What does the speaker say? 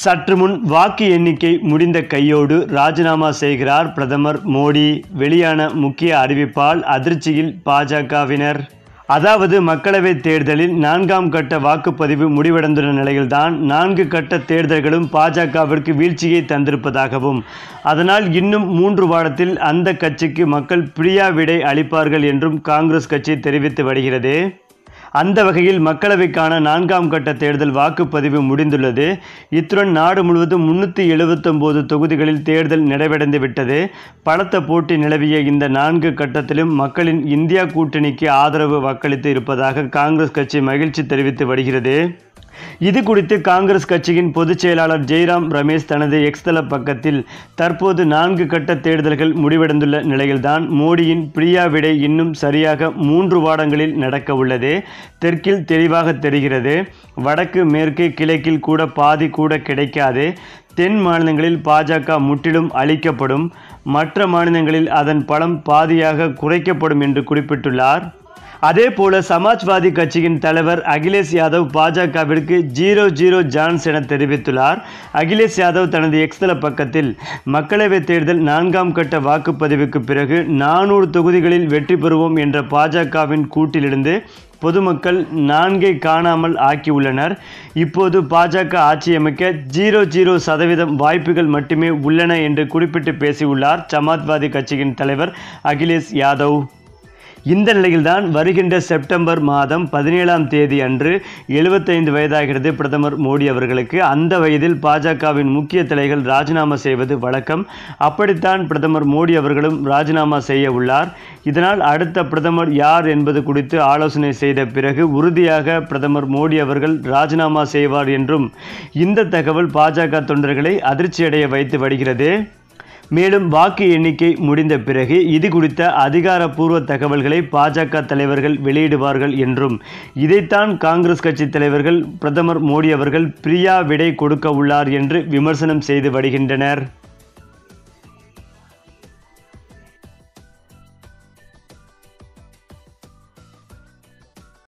சற்று முன் வாக்கு எண்ணிக்கை முடிந்த கையோடு ராஜினாமா செய்கிறார் பிரதமர் மோடி. வெளியான முக்கிய அறிவிப்பால் அதிர்ச்சியில் பாஜகவினர். அதாவது மக்களவைத் தேர்தலில் நான்காம் கட்ட வாக்குப்பதிவு முடிவடைந்துள்ள நிலையில்தான் நான்கு கட்ட தேர்தல்களும் பாஜகவிற்கு வீழ்ச்சியை தந்திருப்பதாகவும் அதனால் இன்னும் மூன்று வாரத்தில் அந்த கட்சிக்கு மக்கள் பிரியா விடை அளிப்பார்கள் என்றும் காங்கிரஸ் கட்சி தெரிவித்து வருகிறது. அந்த வகையில் மக்களவைக்கான நான்காம் கட்ட தேர்தல் வாக்குப்பதிவு முடிந்துள்ளது. இத்துடன் நாடு முழுவதும் முன்னூற்றி எழுபத்தொம்போது தொகுதிகளில் தேர்தல் நிறைவடைந்து விட்டது. பலத்த போட்டி நிலவிய இந்த நான்கு கட்டத்திலும் மக்களின் இந்தியா கூட்டணிக்கு ஆதரவு வாக்களித்து இருப்பதாக காங்கிரஸ் கட்சி மகிழ்ச்சி தெரிவித்து வருகிறது. இது குறித்து காங்கிரஸ் கட்சியின் பொதுச் செயலாளர் ஜெய்ராம் ரமேஷ் தனது எக்ஸ்தல பக்கத்தில் தற்போது நான்கு கட்ட தேர்தல்கள் முடிவடைந்துள்ள நிலையில்தான் மோடியின் பிரியா விடை இன்னும் சரியாக மூன்று வாரங்களில் நடக்க உள்ளது. தெற்கில் தெளிவாக தெரிகிறது வடக்கு மேற்கு கிழக்கில் கூட பாதி கூட கிடைக்காது. தென் மாநிலங்களில் பாஜக முற்றிலும் அளிக்கப்படும் மற்ற மாநிலங்களில் அதன் பலம் பாதியாக குறைக்கப்படும் என்று குறிப்பிட்டுள்ளார். அதே போல சமாஜ்வாதி கட்சியின் தலைவர் அகிலேஷ் யாதவ் பாஜகவிற்கு ஜீரோ ஜீரோ ஜான்ஸ் என தெரிவித்துள்ளார். அகிலேஷ் யாதவ் தனது எக்ஸ்தல பக்கத்தில் மக்களவைத் தேர்தல் நான்காம் கட்ட வாக்குப்பதிவுக்கு பிறகு நானூறு தொகுதிகளில் வெற்றி பெறுவோம் என்ற பாஜகவின் கூட்டிலிருந்து பொதுமக்கள் நான்கை காணாமல் ஆக்கியுள்ளனர். இப்போது பாஜக ஆட்சி அமைக்க ஜீரோ ஜீரோ சதவீதம் வாய்ப்புகள் மட்டுமே உள்ளன என்று குறிப்பிட்டு பேசியுள்ளார் சமாஜ்வாதி கட்சியின் தலைவர் அகிலேஷ் யாதவ். இந்த நிலையில்தான் வருகின்ற செப்டம்பர் மாதம் பதினேழாம் தேதி அன்று எழுபத்தைந்து வயதாகிறது பிரதமர் மோடி அவர்களுக்கு. அந்த வயதில் பாஜகவின் முக்கிய தலைகள் ராஜினாமா செய்வது வழக்கம். அப்படித்தான் பிரதமர் மோடி அவர்களும் ராஜினாமா செய்ய உள்ளார். இதனால் அடுத்த பிரதமர் யார் என்பது குறித்து ஆலோசனை செய்த பிறகு உறுதியாக பிரதமர் மோடி அவர்கள் ராஜினாமா செய்வார் என்றும் இந்த தகவல் பாஜக தொண்டர்களை அதிர்ச்சியடைய வைத்து வருகிறது. மேலும் வாக்கு எண்ணிக்கை முடிந்த பிறகு இது குறித்த அதிகாரப்பூர்வ தகவல்களை பாஜக தலைவர்கள் வெளியிடுவார்கள் என்றும் இதைத்தான் காங்கிரஸ் கட்சி தலைவர்கள் பிரதமர் மோடி அவர்கள் பிரியா விடை கொடுக்க உள்ளார் என்று விமர்சனம் செய்து வருகின்றனர்.